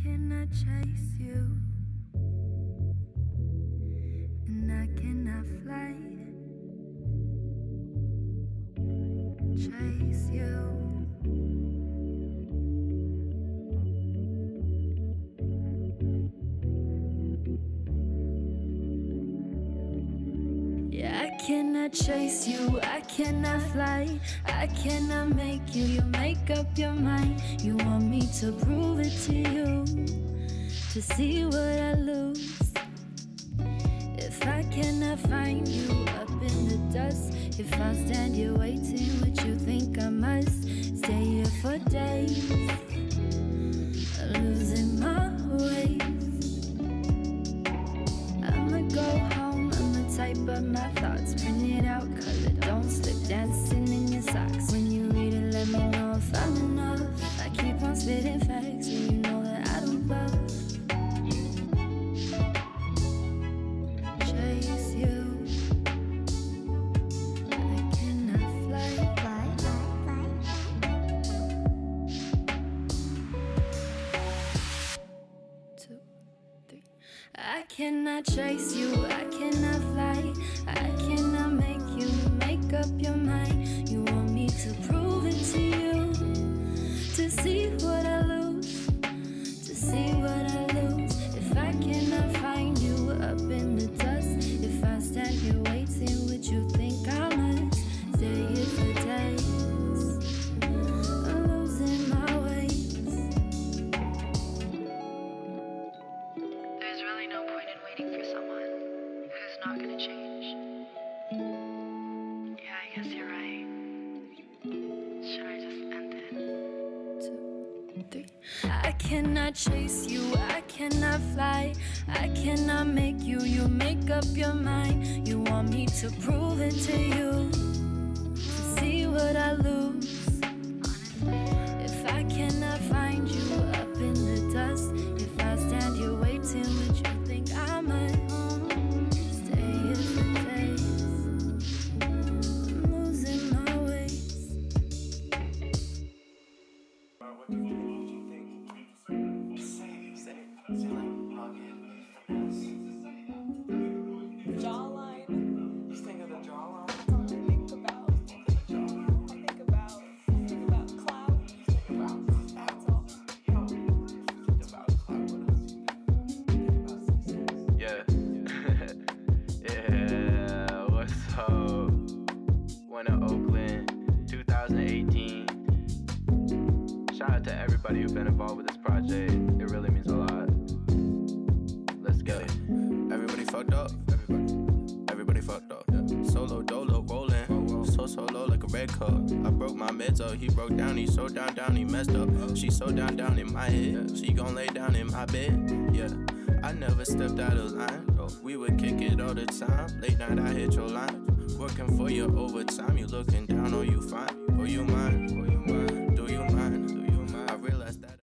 cannot chase you, and I cannot fly. Chase you. Yeah, I cannot chase you, I cannot fly, I cannot make you. You make up your mind. You want me to prove it to you, to see what I lose. If I cannot find you up in the dust, if I stand here waiting, would you think I must stay here for days? Losing my way. I'ma go home, I'ma type up my thoughts, print it out, color, don't slip, dancing in your socks. When you read it, let me know if I'm enough. I keep on spitting facts, I cannot chase you, I cannot fly, I cannot not gonna change. Yeah, I guess you're right. Should I just end it? Two, three. I cannot chase you, I cannot fly, I cannot make you. You make up your mind. You want me to prove it to you, everybody who's been involved with this project. It really means a lot. Let's go. it. Everybody fucked up. Everybody. Everybody fucked up. Yeah. Solo dolo rolling. So solo like a red cup. I broke my up. He broke down. He so down down. He messed up. She so down down in my head. She gon' lay down in my bed. Yeah. I never stepped out of line. We would kick it all the time. Late night I hit your line. Working for your overtime. You looking down or you fine?